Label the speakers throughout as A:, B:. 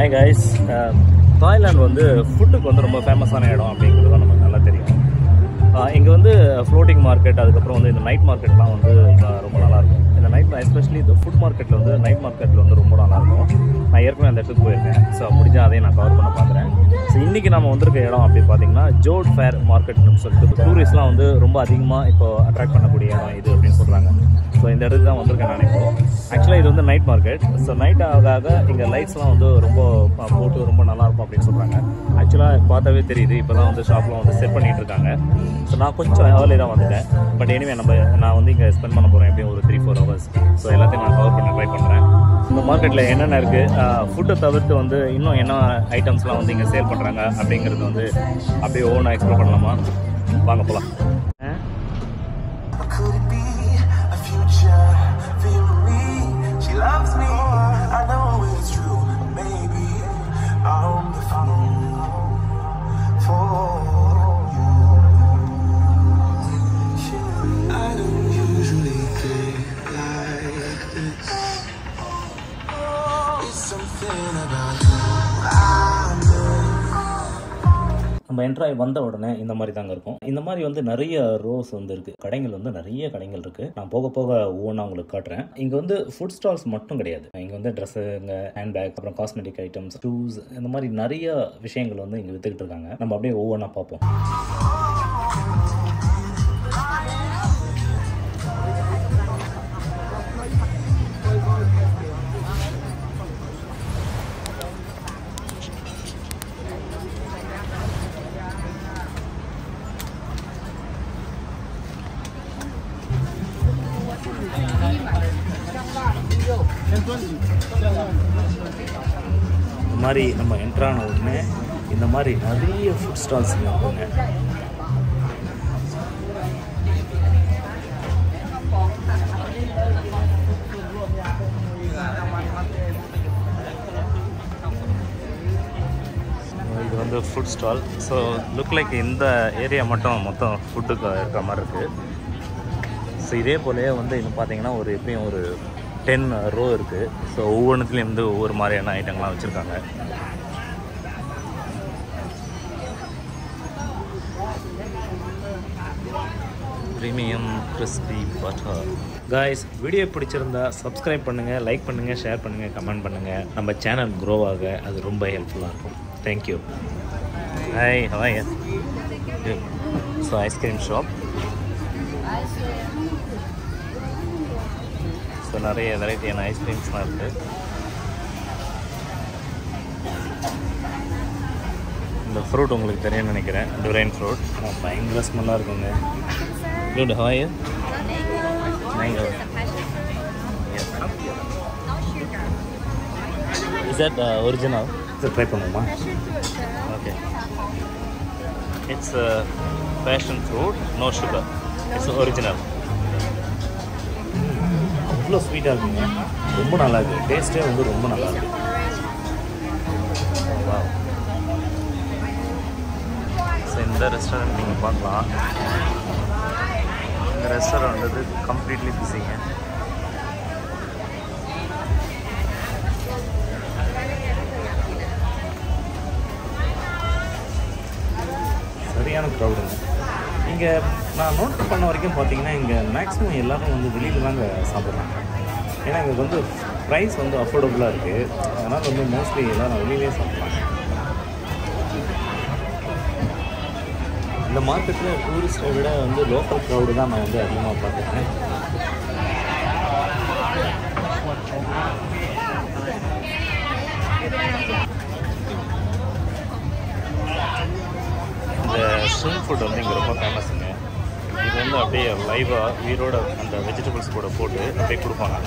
A: Hi guys Thailand வந்து ஃபுட்டுக்கு வந்து ரொம்ப ஃபேமஸான இடம் அப்படிங்கிறது தான் நமக்கு நல்லா தெரியும். Uh, இங்கே வந்து ஃப்ளோட்டிங் மார்க்கெட் அதுக்கப்புறம் வந்து இந்த நைட் மார்க்கெட்லாம் uh, வந்து ரொம்ப நல்லாயிருக்கும் இந்த நைட் எஸ்பெஷலி இந்த ஃபுட் மார்க்கெட்டில் வந்து நைட் மார்க்கெட்டில் வந்து ரொம்ப நல்லாயிருக்கும் நான் ஏற்கனவே அந்த இடத்துக்கு போயிருக்கேன். ஸோ முடிஞ்சால் அதையும் நான் கவர் பண்ண பார்க்குறேன். ஸோ இன்றைக்கி நம்ம வந்திருக்க இடம் அப்படின்னு பார்த்தீங்கன்னா ஜோட் ஃபேர் மார்க்கெட்னு சொல்லிட்டு டூரிஸ்ட்லாம் வந்து ரொம்ப அதிகமாக இப்போ அட்ராக்ட் பண்ணக்கூடிய இடம் இது அப்படின்னு சொல்கிறாங்க ஸோ இந்த இடத்துக்கு தான் வந்திருக்கேன் நான் இப்போ. ஆக்சுவலாக இது வந்து நைட் மார்க்கெட் ஸோ நைட் ஆக ஆக இங்கே லைட்ஸ்லாம் வந்து ரொம்ப போட்டு ரொம்ப நல்லாயிருக்கும் அப்படின்னு சொல்கிறாங்க ஆக்சுவலாக பார்த்தாவே தெரியுது. இப்போ தான் வந்து ஷாப்லாம் வந்து செட் பண்ணிகிட்டு இருக்காங்க. ஸோ நான் கொஞ்சம் ஏர்லி தான் வந்துட்டேன். பட் எனிவே நம்ம நான் வந்து இங்கே ஸ்பெண்ட் பண்ண போகிறேன் எப்படியும் ஒரு த்ரீ ஃபோர் ஹவர்ஸ் ஸோ எல்லாத்தையும் நான் கவர் பண்ண ட்ரை பண்ணுறேன் இந்த மார்க்கெட்டில் என்னென்ன இருக்குது ஃபுட்டை தவிர்த்து வந்து இன்னும் என்ன ஐட்டம்ஸ்லாம் வந்து இங்கே சேல் பண்ணுறாங்க அப்படிங்கிறது வந்து அப்படியே ஓனாக எக்ஸ்ப்ளோர் பண்ணலாமா? வாங்க போகலாம் நம்ம என்ட்ராய் வந்த உடனே இந்த மாதிரி தாங்க இருக்கும். இந்த மாதிரி வந்து நிறைய ரோஸ் வந்து இருக்கு. கடைகள் வந்து நிறைய கடைகள் இருக்கு. நான் போக போக ஒவ்வொன்றா உங்களுக்கு காட்டுறேன். இங்க வந்து ஃபுட் ஸ்டால்ஸ் மட்டும் கிடையாது. இங்க வந்து ட்ரெஸ்ஸுங்க ஹேண்ட்பேக் அப்புறம் காஸ்மெட்டிக் ஐட்டம்ஸ் ஷூஸ் இந்த மாதிரி நிறைய விஷயங்கள் வந்து இங்க வித்துக்கிட்டு இருக்காங்க. நம்ம அப்படியே ஒவ்வொன்றா பார்ப்போம். மாதிரி நம்ம என்ட்ரான உடனே இந்த மாதிரி நிறைய ஃபுட் ஸ்டால்ஸ் இருக்குங்க. இது வந்து food stall so look like இந்த ஏரியா மட்டும் மொத்தம் ஃபுட்டுக்கு இருக்கிற மாதிரி இருக்குது ஸோ இதே போலவே வந்து இன்னும் பார்த்தீங்கன்னா ஒரு எப்பயும் ஒரு டென் ரோ இருக்குது ஸோ ஒவ்வொன்றுத்துலேயும் வந்து ஒவ்வொரு மாதிரியான ஐட்டங்கள்லாம் வச்சுருக்காங்க. Premium crispy butter guys video பிடிச்சிருந்தா சப்ஸ்கிரைப் பண்ணுங்கள் லைக் பண்ணுங்கள் ஷேர் பண்ணுங்கள் கமெண்ட் பண்ணுங்கள் நம்ம சேனல் க்ரோ ஆக அது ரொம்ப ஹெல்ப்ஃபுல்லாக இருக்கும். Thank you hi hi so ice cream shop so நிறைய வெரைட்டியான ஐஸ்கிரீம்ஸ்லாம் இருக்குது இந்த ஃப்ரூட் உங்களுக்கு தெரியும்னு நினைக்கிறேன். டுரைன் ஃப்ரூட் பயங்கர ஸ்மெல்லாக இருக்குங்க. குட் ஹாய் நீங்கள் is that original sir try பண்ணுவோமா? Okay it's passion fruit no sugar it's original அவ்வளோ ஸ்வீட்டாக இருக்குங்க. ரொம்ப நல்லா இருக்குது டேஸ்ட்டே வந்து ரொம்ப நல்லா இருக்குது ஸோ இந்த ரெஸ்டாரண்ட் நீங்கள் பார்க்கலாம். இந்த ரெஸ்டாரண்ட் வந்து கம்ப்ளீட்லி பிஸிங்க சரியான க்ரௌடுங்க இங்கே நான் நோட் பண்ண வரைக்கும் பார்த்தீங்கன்னா இங்கே மேக்ஸிமம் எல்லோரும் வந்து வெளியில் தாங்க சாப்பிட்றாங்க. ஏன்னா இங்கே வந்து ப்ரைஸ் வந்து அஃபோர்டபுளாக இருக்குது அதனால் வந்து மோஸ்ட்லி எல்லோரும் வெளியிலே சாப்பிட்றாங்க. இந்த மார்க்கெட்டில் டூரிஸ்ட்டை விட வந்து லோக்கல் க்ரௌடு தான் நான் வந்து அதிகமாக பார்த்துருக்கேன் இந்த ஸ்விம் ஃபுட் வந்து இங்கே ரொம்ப ஃபேமஸ் இது வந்து அப்படியே லைவாக உயிரோட அந்த வெஜிடபிள்ஸ் கூட போட்டு அப்படியே கொடுப்பாங்க.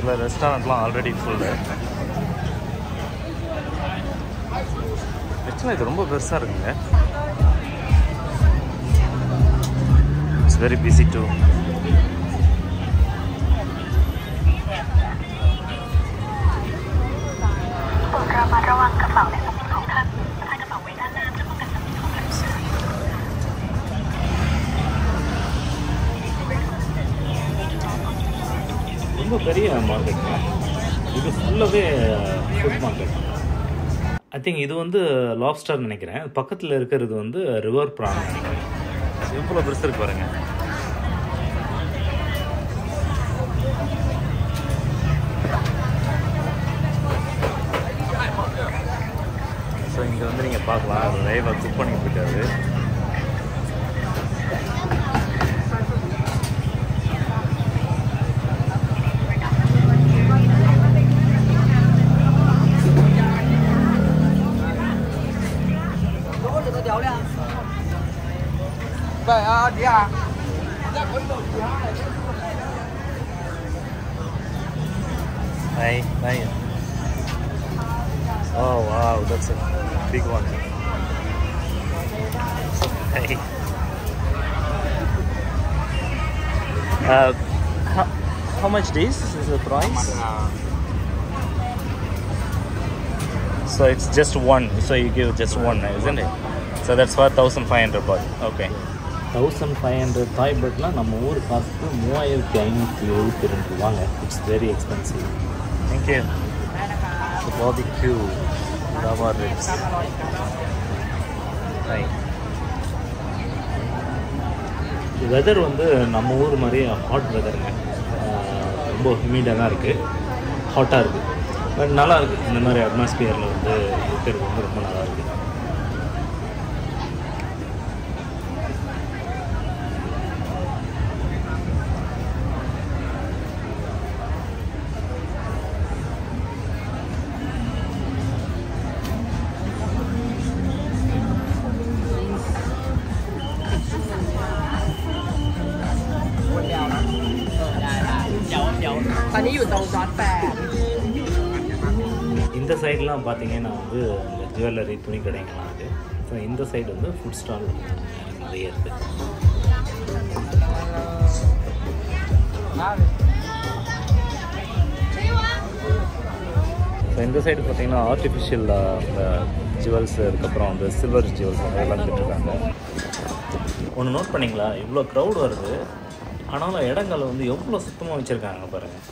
A: இல்லை ரெஸ்டாரண்ட்லாம் ஆல்ரெடி ஃபுல்லு ஆக்சுவலாக இது ரொம்ப பெருசாக இருக்குங்க. is very busy too. ரொம்ப பெரிய மார்க்கெட் இது ஃபுல்லாகவே ஐ திங்க் இது வந்து லாப்ஸ்டர் நினைக்கிறேன். பக்கத்தில் இருக்கிறது வந்து ரிவர் ப்ரான் எவ்வளோ பெருசு இருக்கு பாருங்கள் பார்க்கலாம். அது லைவாக குக் பண்ணிட்டு இருக்காரு Hi, hi. Oh wow, that's a big one. Hey. Uh, how, how much this is the price? So it's just one. So you give just one, isn't it? So that's for thousand five hundred baht. Okay. Thousand five hundred Thai பட்லாம் நம்ம ஊர் காசுக்கு மூவாயிரத்தி ஐநூற்றி எழுபத்தி ரெண்டு ரூபாங்க it's very expensive thank you barbecue dhaba ribs weather வந்து நம்ம ஊர் மாதிரி ஹாட் வெதருங்க ரொம்ப ஹியூமிடாக தான் இருக்குது ஹாட்டாக இருக்குது பட் நல்லா இருக்குது இந்த மாதிரி அட்மாஸ்பியரில் வந்து இருக்கிறது வந்து ரொம்ப நல்லா இருக்குது வந்து இந்த ஜுவல்லரி துணி கடைங்களாம் இருக்குது ஸோ இந்த சைடு வந்து ஃபுட் ஸ்டால் நிறைய இருக்குது ஸோ இந்த சைடு பார்த்தீங்கன்னா ஆர்டிஃபிஷியல் அந்த ஜுவல்ஸ் அதுக்கப்புறம் வந்து சில்வர் ஜுவல்ஸ் அதெல்லாம் விட்டுருக்காங்க ஒன்று நோட் பண்ணிங்களா? இவ்வளோ க்ரௌட் வருது. ஆனாலும் இடங்கள் வந்து எவ்வளோ சுத்தமாக வச்சுருக்காங்க பாருங்கள்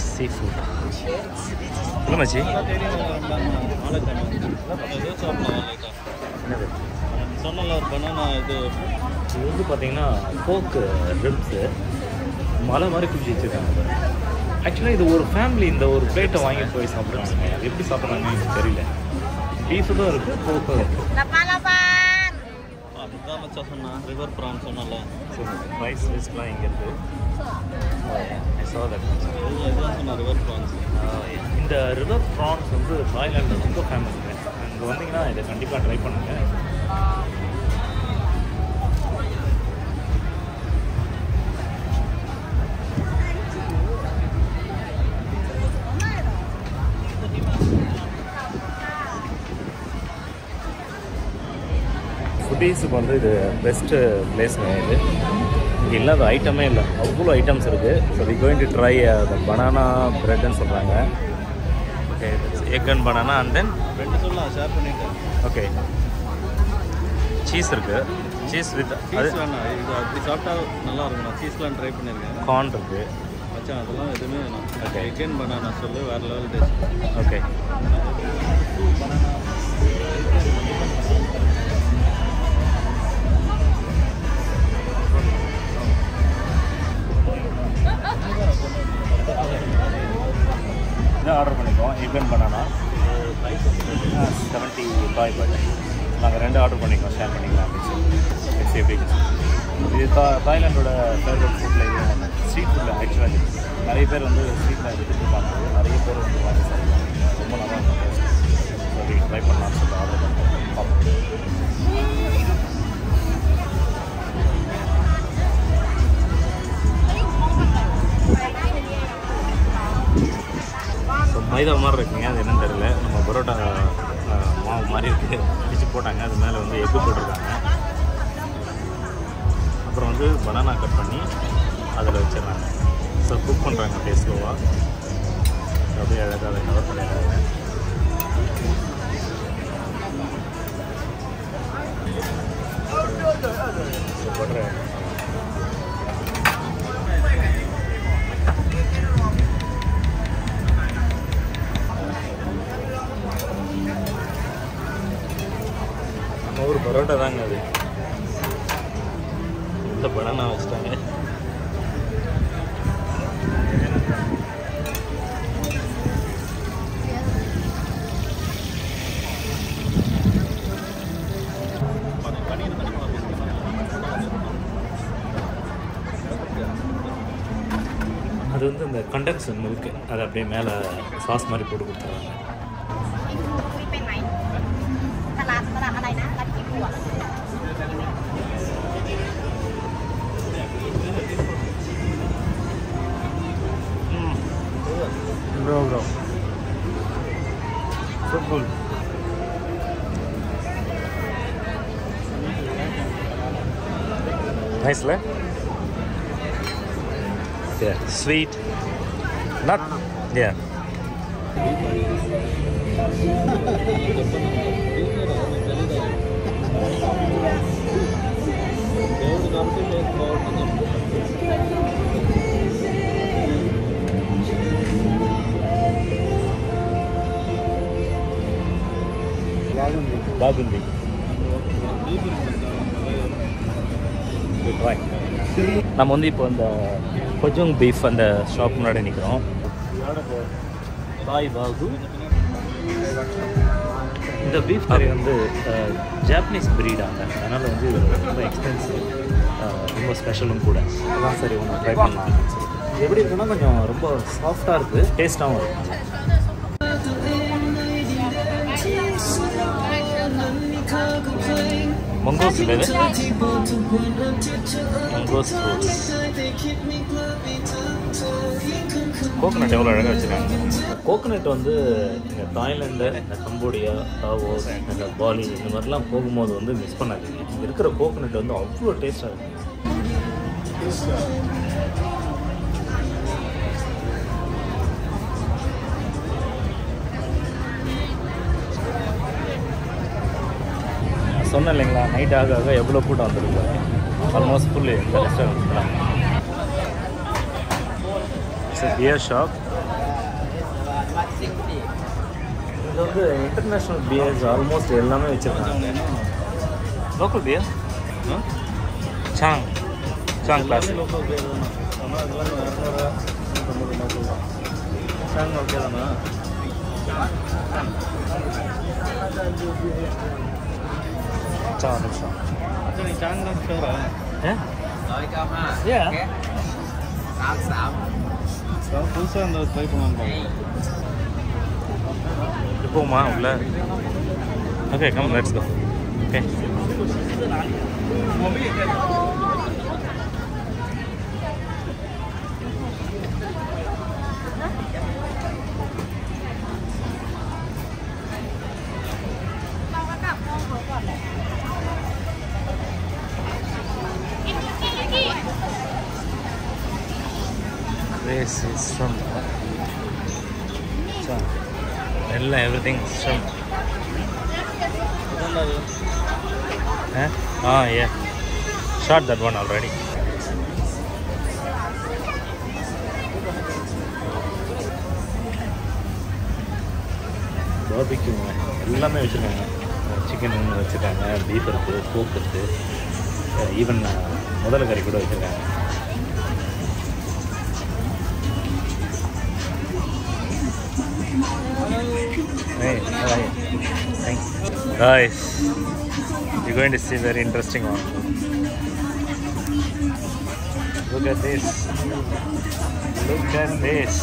A: Yummy seafood. என்ன மச்சி என்னது
B: சொன்னல ஒரு பனானா இது
A: இது வந்து பார்த்தீங்கன்னா போக்கு ரிப்ஸு மலை மாதிரி குடிச்சு வச்சுருக்காங்க ஆக்சுவலாக இது ஒரு ஃபேமிலி இந்த ஒரு பிளேட்டை வாங்கிட்டு போய் சாப்பிட்றாங்க. அது எப்படி சாப்பிட்றாங்கன்னு எனக்கு தெரியல. பீஃபும் இருக்குது போக்கும் இருக்குது
B: அதுதான் மச்சா சொன்னா ரிவர் ப்ரான் சொன்னல
A: ஸோ ப்ரைஸ் லிஸ்ட்லாம் இங்கே இருக்குது saw that. இந்த ரிவர் ப்ரான்ஸ் வந்து தாய்லாண்டில் ரொம்ப ஃபேமஸுங்க அங்கே வந்தீங்கன்னா இதை கண்டிப்பாக ட்ரை பண்ணுங்கள் ஃபுட்டீஸுக்கு வந்து இது பெஸ்ட்டு பிளேஸுங்க இது. இங்கே இல்லாத ஐட்டமே இல்லை. அவ்வளோ ஐட்டம்ஸ் இருக்குது so we going to try the banana ப்ரெட்னு சொல்கிறாங்க okay egg and banana and then
B: ரெண்டு சொல்லலாம் ஷேர் பண்ணிட்டேன்.
A: ஓகே சீஸ் இருக்குது சீஸ் வித் அது
B: இது அப்படி சாப்பிட்டா நல்லா இருக்கும். நான் சீஸ்லாம் ட்ரை பண்ணியிருக்கேன்
A: கார்ன் இருக்குது
B: மச்சான் அதெல்லாம் எதுவுமே வேணாம்.
A: Okay.
B: சிக்கன் பனானா சொல்லு வேறு லெவல் டேஸ்ட்
A: ஓகே இதான் order பண்ணிக்கோம் egg banana seventy baht but நாங்கள் ரெண்டு ஆர்டர் பண்ணிக்கோம் ஷேர் பண்ணிக்கலாம் அப்படின்னு இட்ஸ் எப்படி இது தா தாய்லாண்டோட ஃபேவரட் ஃபுட்டில் இது ஒன்று ஸ்ட்ரீட் ஃபுட்டில் ஆக்சுவலாக நிறைய பேர் வந்து ஸ்ட்ரீட்டில் எடுத்துகிட்டு இருப்பாங்க. நிறைய பேர் வந்து வாங்கி சாப்பிடுவாங்க. ரொம்ப நல்லா இருக்கும். மாதிரி இருக்குங்க அது என்னன்னு தெரியல. நம்ம பரோட்டா மாவு மாதிரி இருக்குது பிடிச்சி போட்டாங்க அது மேலே வந்து எக்கு போட்டிருக்காங்க. அப்புறம் வந்து பனானா கட் பண்ணி அதில் வச்சிடுறாங்க. ஸோ குக் பண்ணுறாங்க அப்படியே ஸ்லோவாக அப்படியே அழகாக அதை கவர் பண்ணிடுறாங்க. ஸோ போடுறேன் அது வந்து அந்த கண்டென்சன் மில்க்கு அது அப்படியே மேலே சாஸ் மாதிரி போட்டு கொடுத்துருவாங்க bro bro so cool nice leh sweet not yeah
B: దేవుడు కాబట్టి మీకు బాగుంటుంది బాగుంది
A: బాగుంది நம்ம வந்து இப்போ இந்த கொஜுங் பீஃப் அந்த ஷாப் முன்னாடி நிற்கிறோம் தாய் பாகு இந்த பீஃப் கறி வந்து ஜாப்பனீஸ் ப்ரீடாங்க அதனால் வந்து இது ரொம்ப எக்ஸ்பென்சிவ் ரொம்ப ஸ்பெஷலும் கூட. அதான் சரி ஒன்று ட்ரை பண்ணலாம். எப்படி இருக்குன்னா கொஞ்சம் ரொம்ப சாஃப்டாக இருக்குது டேஸ்ட்டாகவும் இருக்கும் மங்கோஸ் மங்கோஸ் கோகனட் எவ்வளோ அழகாக வச்சுருக்காங்க. கோகனட் வந்து இந்த தாய்லாண்டு இந்த கம்போடியா டாவோஸ் இந்த பாலி இந்த மாதிரிலாம் போகும்போது வந்து மிஸ் பண்ணாதீங்க. இங்கே இருக்கிற கோகனட் வந்து அவ்வளோ டேஸ்ட்டாக இருக்கும். நான் சொன்னேன் இல்லைங்களா நைட் ஆக ஆக எவ்வளோ கூட்டம் வந்துருக்கு ஆல்மோஸ்ட் ஃபுல்லு இந்த restaurant It's a beer shop. ಇದೊಂದು ಇಂಟರ್ನ್ಯಾಷನಲ್ ಬಿಯರ್ಸ್ ಆಲ್ಮೋಸ್ಟ್ ಎಲ್ಲಾನು
B: ವಚ್ಚಿರ್ತಾங்க local beer Chang Chang class local beer Chang ಓಕೆನಾ ಚಾಂಗ್
A: ಚಾಂಗ್ ಅತನಿ
B: ಚಾಂಗ್ ಅಂತ ಹೇಳ್ರಾ ಹೇ 195
A: ಯಾ 33
B: புதுசாக அந்த ட்ரை பண்ணலான்னு
A: போமா உள்ள? Okay come let's go okay This is from so, எல்லாம் எவ்ரி திங் from
B: அதான்டா அது
A: Huh? Ah, yeah. Shot that one already. பாபிக்யூங்க எல்லாமே வச்சுருக்காங்க சிக்கன் வச்சுருக்காங்க பீஃப் இருக்குது போக் இருக்குது ஈவன் uh, uh, முதல கறி கூட வச்சுருக்காங்க Hey, how are you? Thanks. Guys, you're going to see very interesting one. Look at this. Look at this.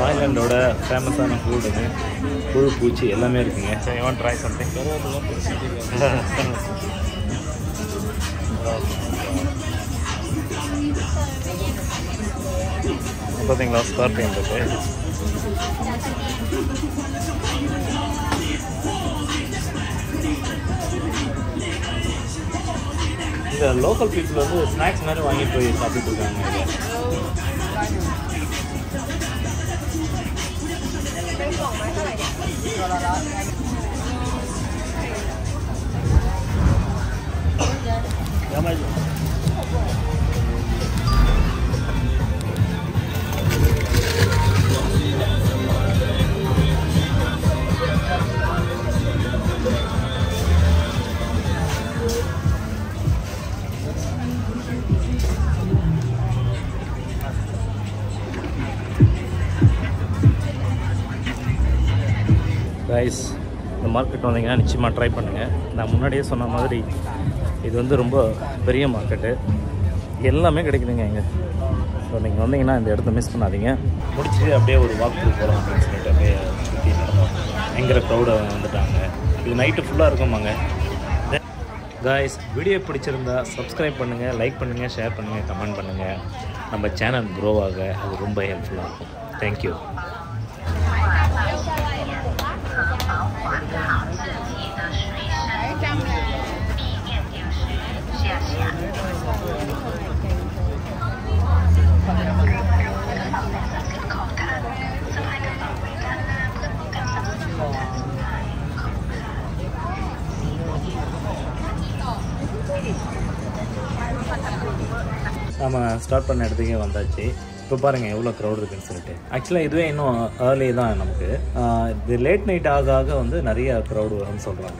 A: தாய்லாண்டோட ஃபேமஸான ஃபுட் இது புழு பூச்சி எல்லாமே இருக்குங்க ஸோ யூ ட்ரை சம்திங்
B: கருவேப்பிலாம் பிடிச்சிட்டு
A: பார்த்தீங்களா ஸ்கார்பியன் இருக்கு
B: இந்த லோக்கல் பீப்புள் வந்து ஸ்நாக்ஸ் மாதிரி வாங்கிட்டு போய் சாப்பிட்டு இருக்காங்க இங்க.
A: மார்க்கெட் வந்தீங்கன்னா நிச்சயமாக ட்ரை பண்ணுங்கள் நான் முன்னாடியே சொன்ன மாதிரி இது வந்து ரொம்ப பெரிய மார்க்கெட்டு எல்லாமே கிடைக்குதுங்க இங்கே. ஸோ நீங்கள் வந்தீங்கன்னா இந்த இடத்த மிஸ் பண்ணாதீங்க.
B: முடிச்சுட்டு அப்படியே ஒரு வாக் போகலாம் அப்படின்னு சொல்லிட்டு அப்படியே சுற்றி நடந்தோம். பயங்கர க்ரௌடாக வந்துட்டாங்க. இது நைட்டு ஃபுல்லாக இருக்குமாங்க.
A: காய்ஸ் வீடியோ பிடிச்சிருந்தா சப்ஸ்கிரைப் பண்ணுங்கள் லைக் பண்ணுங்கள் ஷேர் பண்ணுங்கள் கமெண்ட் பண்ணுங்கள் நம்ம சேனல் க்ரோ ஆக அது ரொம்ப ஹெல்ப்ஃபுல்லாக இருக்கும் தேங்க்யூ
B: நம்ம ஸ்டார்ட் பண்ண இடத்துக்கே வந்தாச்சு. இப்போ பாருங்கள் எவ்வளோ க்ரௌட் இருக்குன்னு சொல்லிட்டு. ஆக்சுவலாக இதுவே இன்னும் ஏர்லி தான் நமக்கு. இது லேட் நைட் ஆக ஆக வந்து நிறைய க்ரௌடு வரும்னு சொல்கிறாங்க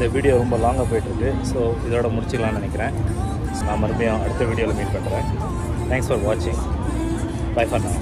A: இந்த வீடியோ ரொம்ப லாங்காக போயிட்டுருக்கு. ஸோ இதோட முடிச்சுக்கலாம்னு நினைக்கிறேன். நான் மறுபடியும் அடுத்த வீடியோவில் மீட் பண்ணுறேன் தேங்க்ஸ் ஃபார் வாட்சிங் பை ஃபார் நான்